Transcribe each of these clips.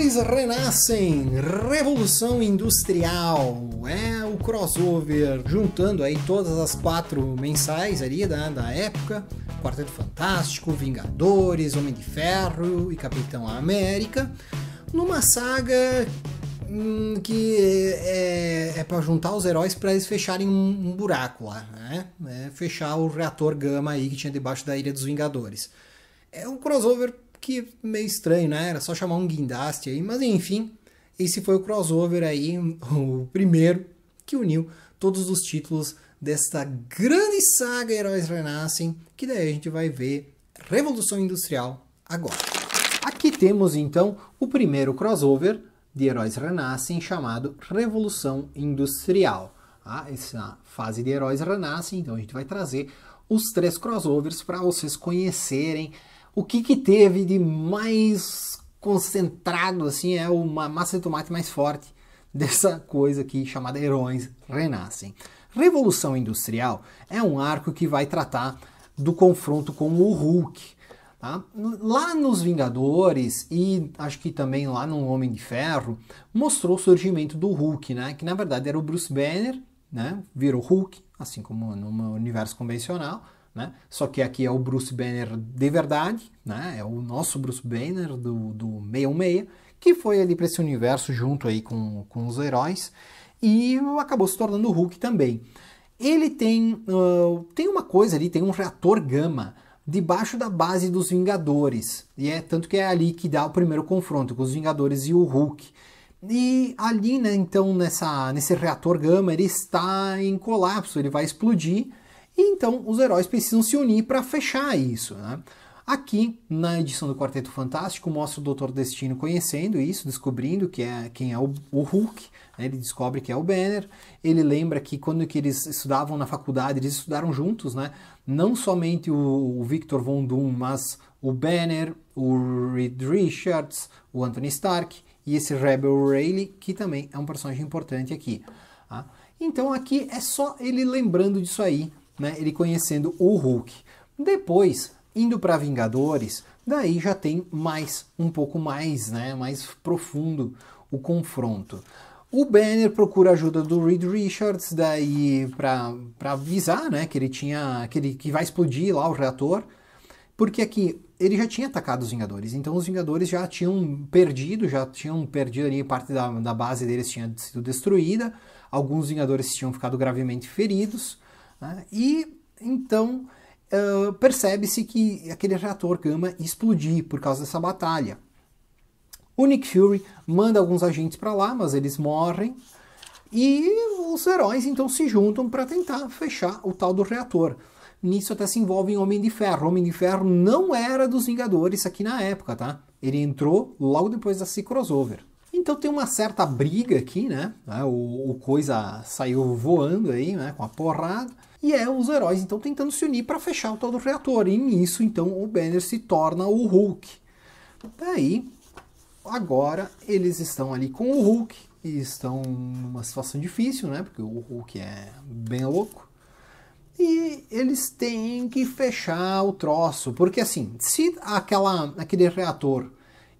Heróis renascem, Revolução Industrial, é o crossover juntando aí todas as quatro mensais ali da, da época, Quarteto Fantástico, Vingadores, Homem de Ferro e Capitão América, numa saga hum, que é, é para juntar os heróis para eles fecharem um, um, buraco lá, né? É fechar o reator gama aí que tinha debaixo da Ilha dos Vingadores. É um crossover que meio estranho, né? Era só chamar um guindaste aí, mas enfim, esse foi o crossover aí, o primeiro que uniu todos os títulos desta grande saga Heróis Renascem, que daí a gente vai ver Revolução Industrial agora. Aqui temos então o primeiro crossover de Heróis Renascem chamado Revolução Industrial. Ah, essa fase de Heróis Renascem, então a gente vai trazer os três crossovers para vocês conhecerem o que, que teve de mais concentrado, assim, é uma massa de tomate mais forte dessa coisa aqui chamada Heróis Renascem. Revolução Industrial é um arco que vai tratar do confronto com o Hulk. Tá? Lá nos Vingadores e acho que também lá no Homem de Ferro mostrou o surgimento do Hulk, né? que na verdade era o Bruce Banner, né? virou Hulk, assim como no universo convencional, né? Só que aqui é o Bruce Banner de verdade, né? É o nosso Bruce Banner do, do 616, que foi ali para esse universo junto aí com, com os heróis e acabou se tornando o Hulk também. Ele tem, uh, tem uma coisa ali, tem um reator gama debaixo da base dos Vingadores. E é tanto que é ali que dá o primeiro confronto com os Vingadores e o Hulk. E ali, né, então, nessa, nesse reator gama, ele está em colapso, ele vai explodir e então os heróis precisam se unir para fechar isso. Né? Aqui, na edição do Quarteto Fantástico, mostra o Doutor Destino conhecendo isso, descobrindo que é, quem é o, o Hulk. Né? Ele descobre que é o Banner. Ele lembra que quando que eles estudavam na faculdade, eles estudaram juntos, né? Não somente o, o Victor Von Doom, mas o Banner, o Reed Richards, o Anthony Stark e esse Rebel Rayleigh, que também é um personagem importante aqui. Tá? Então aqui é só ele lembrando disso aí, né, ele conhecendo o Hulk. Depois, indo para Vingadores, daí já tem mais, um pouco mais, né, mais profundo o confronto. O Banner procura a ajuda do Reed Richards daí para avisar, né, que ele tinha que ele que vai explodir lá o reator, porque aqui ele já tinha atacado os Vingadores, então os Vingadores já tinham perdido, já tinham perdido ali parte da, da base deles tinha sido destruída, alguns Vingadores tinham ficado gravemente feridos, né? E então uh, percebe-se que aquele reator gama explodir por causa dessa batalha. O Nick Fury manda alguns agentes para lá, mas eles morrem. E os heróis então se juntam para tentar fechar o tal do reator. Nisso até se envolve Homem de Ferro. Homem de Ferro não era dos Vingadores aqui na época, tá? Ele entrou logo depois desse crossover. Então tem uma certa briga aqui, né? O, o coisa saiu voando aí, né? Com a porrada. E é os heróis então tentando se unir para fechar o reator. E nisso então o Banner se torna o Hulk. Daí, agora eles estão ali com o Hulk e estão numa situação difícil, né? Porque o Hulk é bem louco. E eles têm que fechar o troço, porque assim, se aquela, aquele reator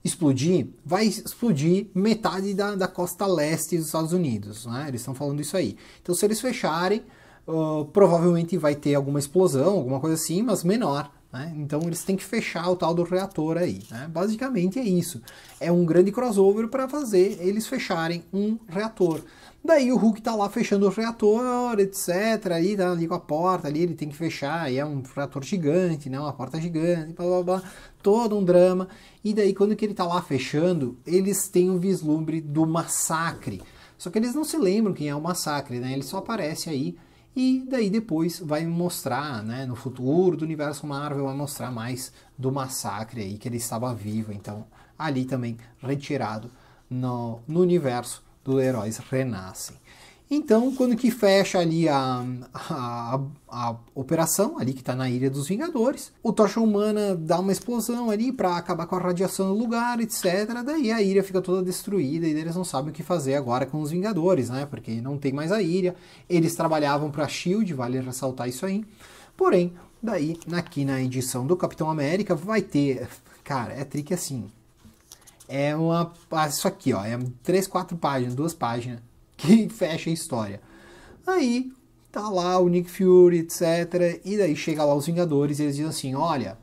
explodir, vai explodir metade da, da costa leste dos Estados Unidos, né? Eles estão falando isso aí. Então, se eles fecharem, uh, provavelmente vai ter alguma explosão, alguma coisa assim, mas menor. Né? Então eles têm que fechar o tal do reator aí. Né? Basicamente é isso. É um grande crossover para fazer eles fecharem um reator. Daí o Hulk tá lá fechando o reator, etc. Ali, tá ali com a porta ali, ele tem que fechar, e é um reator gigante, né? Uma porta gigante, blá blá blá. Todo um drama. E daí, quando que ele tá lá fechando, eles têm o um vislumbre do massacre. Só que eles não se lembram quem é o massacre, né? Ele só aparece aí e daí depois vai mostrar, né, no futuro do universo Marvel, vai mostrar mais do massacre aí, que ele estava vivo. Então, ali também retirado no, no universo do Heróis Renascem. Então, quando que fecha ali a, a, a, operação, ali que está na Ilha dos Vingadores, o Tocha Humana dá uma explosão ali para acabar com a radiação no lugar, etc. Daí a ilha fica toda destruída e eles não sabem o que fazer agora com os Vingadores, né? Porque não tem mais a ilha. Eles trabalhavam para a Shield, vale ressaltar isso aí. Porém, daí aqui na edição do Capitão América vai ter, cara, é trick assim. é uma. ah, Isso aqui, ó. É três, quatro páginas, duas páginas que fecha a história. Aí tá lá o Nick Fury, etc. E daí chega lá os Vingadores e eles dizem assim: olha,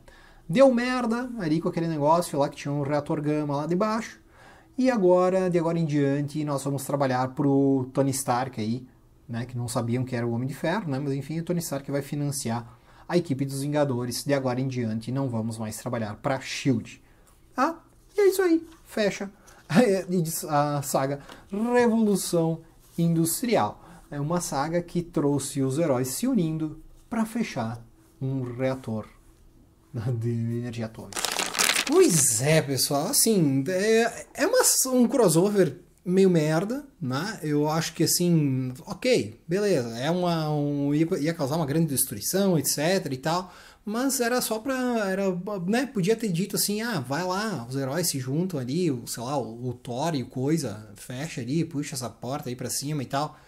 deu merda ali com aquele negócio lá que tinha um reator gama lá debaixo. E agora, de agora em diante, nós vamos trabalhar pro Tony Stark aí, né? Que não sabiam que era o Homem de Ferro, né? Mas enfim, o Tony Stark vai financiar a equipe dos Vingadores. De agora em diante, não vamos mais trabalhar pra Shield. Ah, e é isso aí. Fecha a saga Revolução Industrial. É uma saga que trouxe os heróis se unindo para fechar um reator de energia atômica. Pois é, pessoal, assim, é, é uma, um crossover meio merda, né? Eu acho que assim, ok, beleza, é uma, um, ia, ia causar uma grande destruição, etc e tal, mas era só pra, era, né, podia ter dito assim, ah, vai lá, os heróis se juntam ali, o, sei lá, o, o Thor e coisa, fecha ali, puxa essa porta aí pra cima e tal.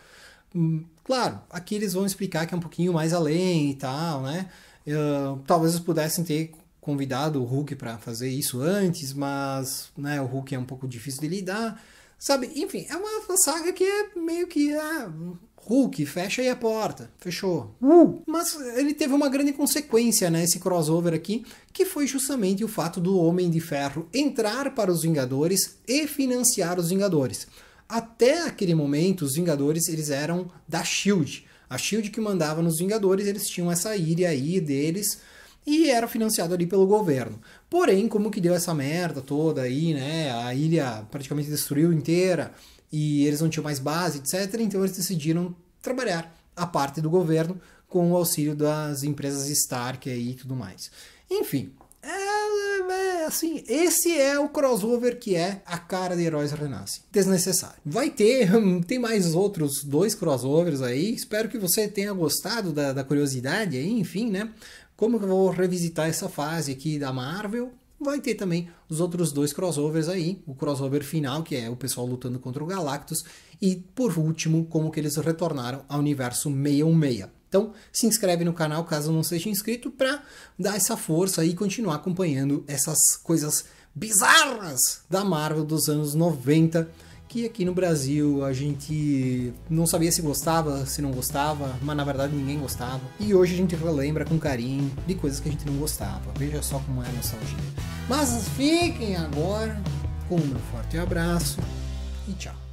Hum, Claro, aqui eles vão explicar que é um pouquinho mais além e tal, né? Uh, talvez eles pudessem ter convidado o Hulk para fazer isso antes, mas né, o Hulk é um pouco difícil de lidar, sabe? Enfim, é uma saga que é meio que ah, Hulk, fecha aí a porta, fechou. Uh! Mas ele teve uma grande consequência, né, esse crossover aqui, que foi justamente o fato do Homem de Ferro entrar para os Vingadores e financiar os Vingadores. Até aquele momento, os Vingadores eles eram da Shield. A Shield que mandava nos Vingadores, eles tinham essa ilha aí deles e era financiado ali pelo governo. Porém, como que deu essa merda toda aí, né? A ilha praticamente destruiu inteira e eles não tinham mais base, etc. Então eles decidiram trabalhar a parte do governo com o auxílio das empresas Stark e tudo mais. Enfim, é, assim, esse é o crossover que é a cara de Heróis Renasce. Desnecessário. Vai ter, tem mais outros dois crossovers aí. Espero que você tenha gostado da, da curiosidade aí, enfim, né? Como que eu vou revisitar essa fase aqui da Marvel? Vai ter também os outros dois crossovers aí, o crossover final, que é o pessoal lutando contra o Galactus, e por último, como que eles retornaram ao universo 616. Então, se inscreve no canal caso não seja inscrito para dar essa força e continuar acompanhando essas coisas bizarras da Marvel dos anos 90, que aqui no Brasil a gente não sabia se gostava, se não gostava, mas na verdade ninguém gostava. E hoje a gente relembra com carinho de coisas que a gente não gostava. Veja só como é a nostalgia. Mas fiquem agora com um forte abraço e tchau.